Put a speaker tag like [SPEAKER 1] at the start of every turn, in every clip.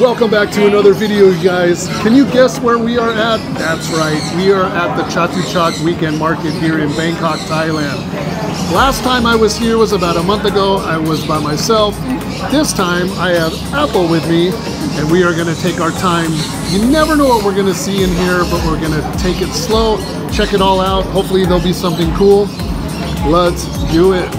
[SPEAKER 1] Welcome back to another video, you guys. Can you guess where we are at? That's right, we are at the Chatuchak Weekend Market here in Bangkok, Thailand. Last time I was here was about a month ago. I was by myself. This time I have Apple with me, and we are going to take our time. You never know what we're going to see in here, but we're going to take it slow, check it all out. Hopefully there'll be something cool. Let's do it.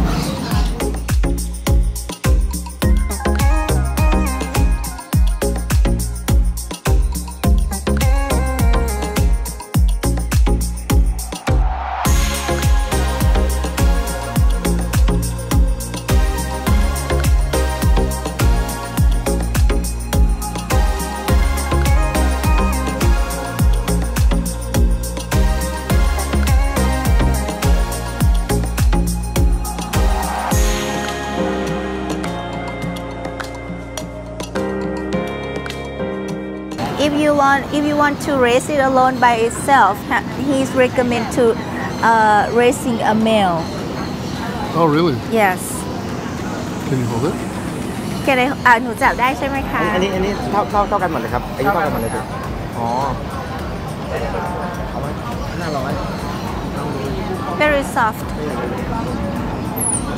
[SPEAKER 2] if you want if you want to raise it alone by itself ha- he's recommend to uh, raising a male
[SPEAKER 1] Oh, really?
[SPEAKER 2] yes
[SPEAKER 1] Can you hold it?
[SPEAKER 2] แค่ได้อ่าหนูจับได้ใช่ไหมคะ
[SPEAKER 3] อันนี้อันนี้เท่าเท่าเท่ากันหมดเลยครับอายุเท่ากันหมดเลยครับอ๋อเอาไว้หน้าร้อย
[SPEAKER 2] very soft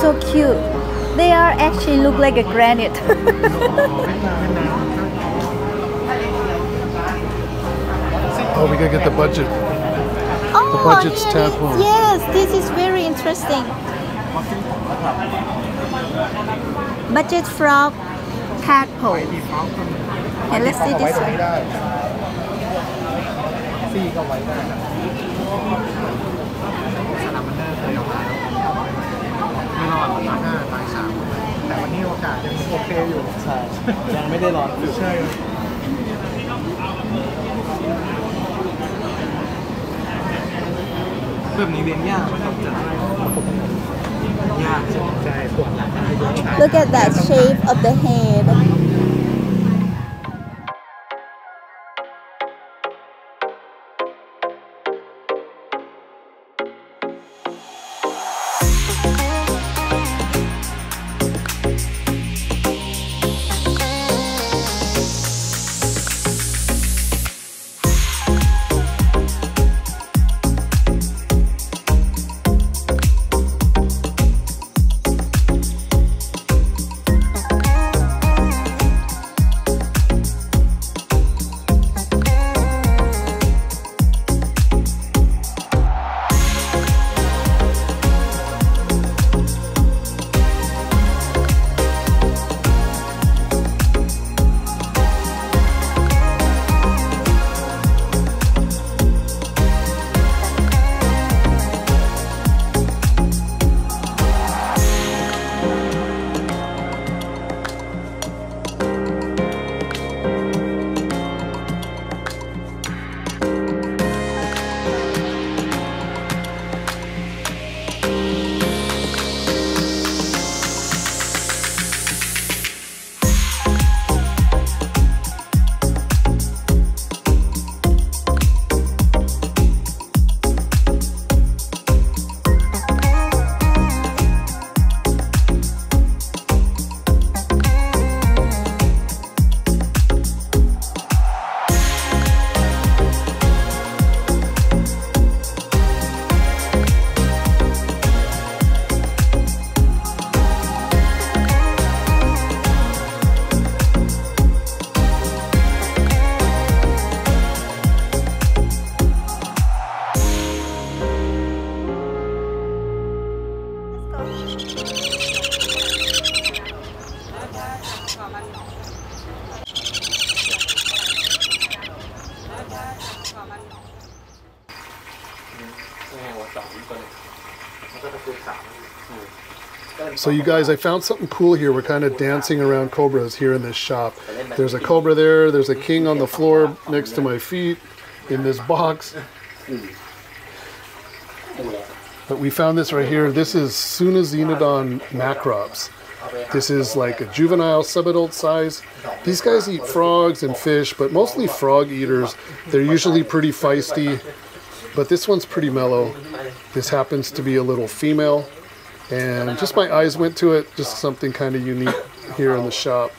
[SPEAKER 2] so cute. They are actually look like a granite.
[SPEAKER 1] oh, we gotta get the Budgett.
[SPEAKER 2] Oh,
[SPEAKER 1] the
[SPEAKER 2] Budgett's
[SPEAKER 1] here
[SPEAKER 2] yes, this is very interesting. Budgett frog tadpole. Let's see this one.
[SPEAKER 3] ไม่รอดมาห้าตายสามแต่วันนี้โอกาสยังโอเคอยู่ ใช่ ยังไม่ได้ร้อนใช่แบบนี้เลี้ยงยากมันต้องจัดยากใช่ปวดหลัง
[SPEAKER 2] look at that shape of the head
[SPEAKER 1] So you guys, I found something cool here. We're kind of dancing around cobras here in this shop. There's a cobra there. There's a king on the floor next to my feet in this box. But we found this right here. This is Sunazenodon macrops. This is like a juvenile subadult size. These guys eat frogs and fish, but mostly frog eaters. They're usually pretty feisty, but this one's pretty mellow. This happens to be a little female, and just my eyes went to it. Just something kind of unique here in the shop.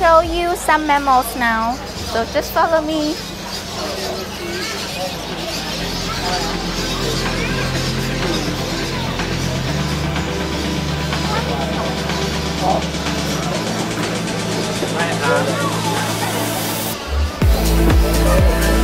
[SPEAKER 2] Show you some mammals now. So just follow me. Okay,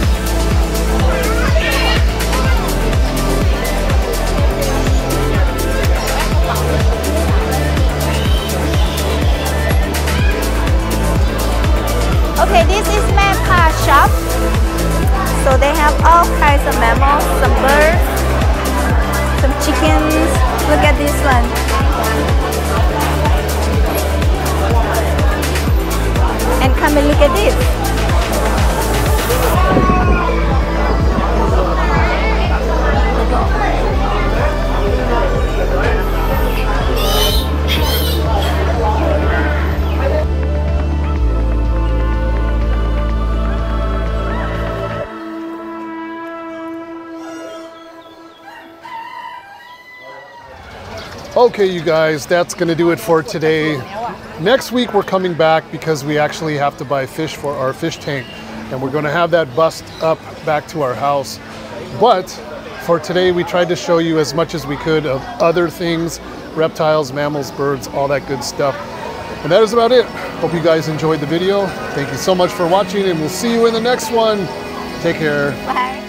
[SPEAKER 1] Okay, you guys, that's going to do it for today. Next week, we're coming back because we actually have to buy fish for our fish tank, and we're going to have that bust up back to our house. But for today, we tried to show you as much as we could of other things reptiles, mammals, birds, all that good stuff. And that is about it. Hope you guys enjoyed the video. Thank you so much for watching, and we'll see you in the next one. Take care.
[SPEAKER 2] Bye.